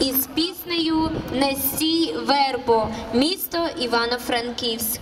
із піснею Не стій вербо, місто Івано-Франківськ.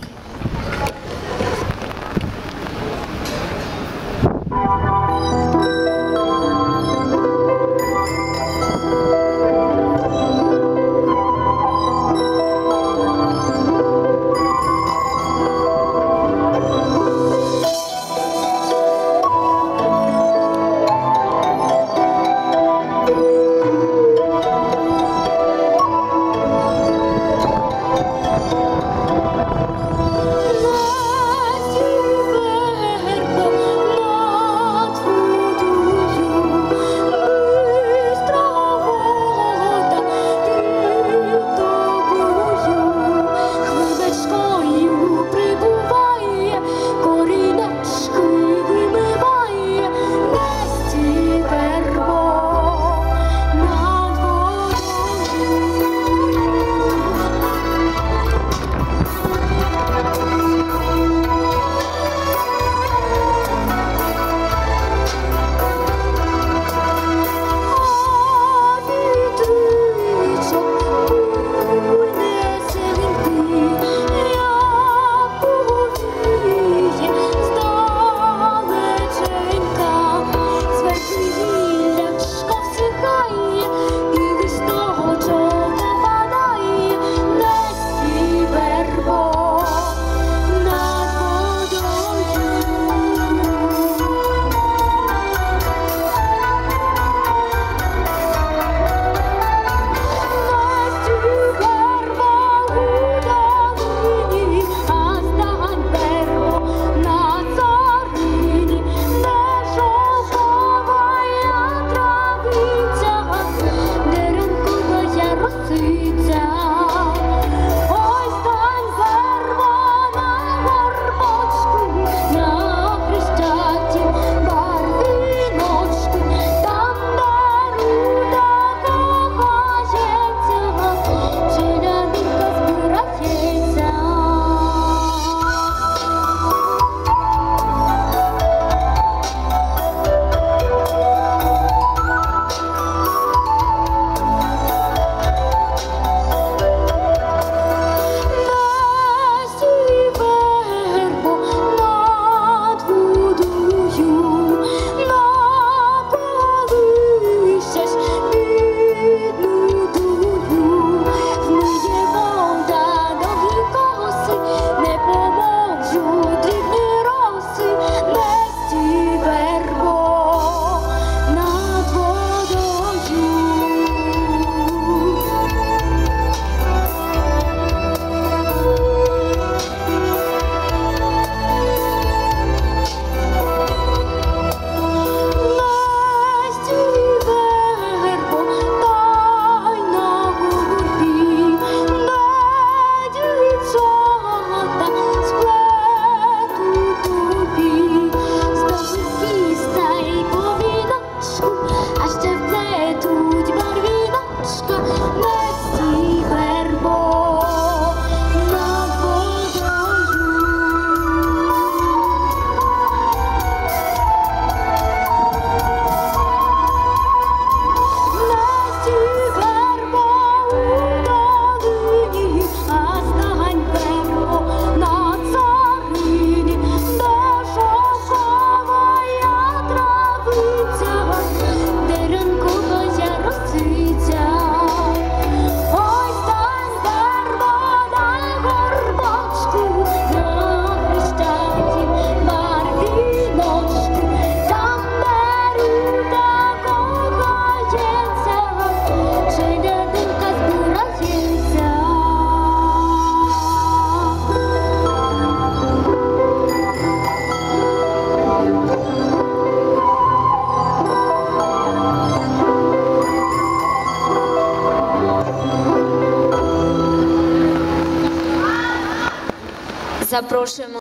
Запрошуємо